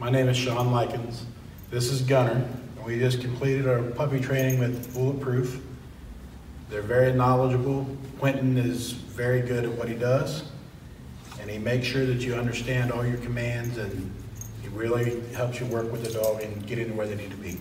My name is Sean Likens. This is Gunner, and we just completed our puppy training with Bulletproof. They're very knowledgeable. Quentin is very good at what he does, and he makes sure that you understand all your commands, and he really helps you work with the dog and get into where they need to be.